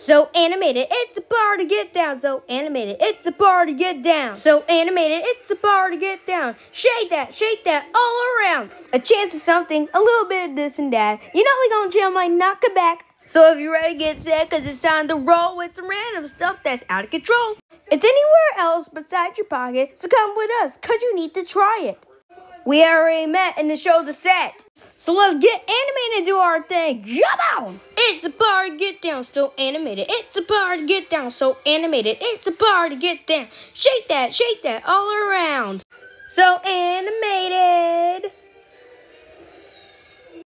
So animated, it's a party, get down. So animated, it's a party, get down. So animated, it's a party, get down. Shake that, shake that all around. A chance of something, a little bit of this and that. You know we gonna jam like knock it back. So if you're ready to get set, cause it's time to roll with some random stuff that's out of control. It's anywhere else besides your pocket, so come with us, cause you need to try it. We already met and the show's a set. So let's get animated and do our thing. Come on! It's a party, get down, so animated. It's a party, get down, so animated. It's a party, get down. Shake that, shake that all around. So animated.